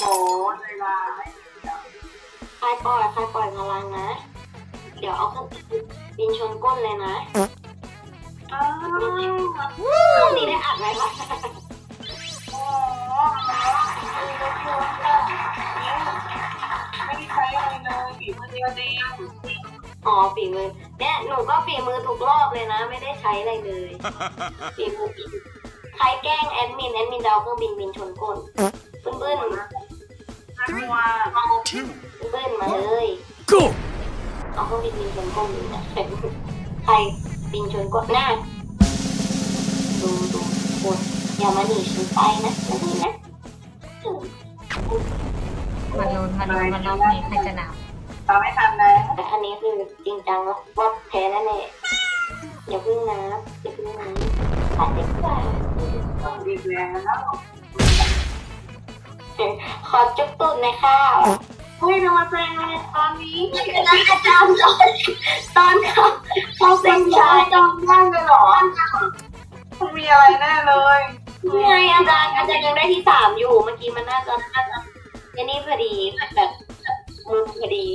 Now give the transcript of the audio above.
โหใจร้ายใครปล่อยใครปล่อยพลังนะ เดี๋ยวเอาเครื่องบินชนก้นเลยนะอ้าวตรงนี้ได้อัดไหมคะโอ้โหไม่ได้ใช้อะไรเลยบีมือเดียวเองอ๋อฝีมือเนี่ยหนูก็ฝีมือทุกรอบเลยนะ ไม่ได้ใช้อะไรเลยฝีมือใครแกล้งแอดมินแอดมินดาวเครื่องบินบินชนก้น two, บึ้นมาเลย go! เอาเครื่องบินบินชนก้นนะใครบินชนก้นหน้าดูดูคนอย่ามาหนีฉันไปนะนะนี่นะมันลุ้นมันลุ้นมันรอบนี้ใครจะนตามไม่ทันแล้วแต่อันนี้คือจริงจังแล้วว่าแพ้แน่แน่อย่าพึ่งนะอย่าพึ่งนะอัดดีกว่าต้องบีบแล้วขอจุ๊บตุ่นหน่อยค่ะ เฮ้ยนำไมเป็นอะไรตอนนี้นอาจารย์ตอนตอนเขาเขาเซ็นใช่ชายจำได้เลยเหรอมันมีอะไรแน่เลยไงอาจารย์อาจารย์ยังได้ที่สามอยู่เมื่อกี้มันน่าจะน่าจะอ้นี่พอดีแบบมุมพอดี